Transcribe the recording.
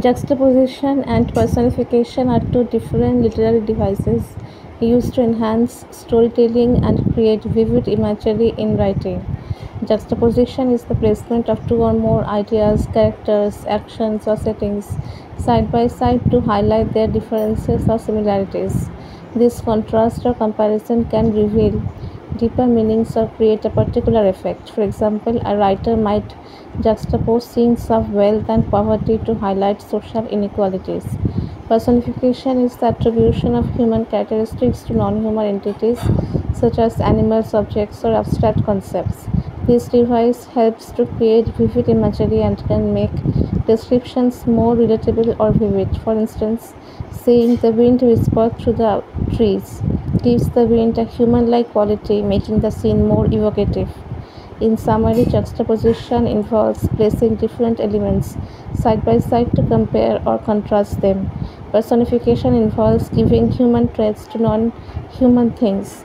Juxtaposition and personification are two different literary devices used to enhance storytelling and create vivid imagery in writing. Juxtaposition is the placement of two or more ideas, characters, actions, or settings side by side to highlight their differences or similarities. This contrast or comparison can reveal deeper meanings or create a particular effect. For example, a writer might juxtapose scenes of wealth and poverty to highlight social inequalities. Personification is the attribution of human characteristics to non human entities such as animals, objects, or abstract concepts. This device helps to create vivid imagery and can make descriptions more relatable or vivid. For instance, saying the wind whispered through the trees gives the wind a human like quality, making the scene more evocative. In summary, juxtaposition involves placing different elements side by side to compare or contrast them. Personification involves giving human traits to non human things.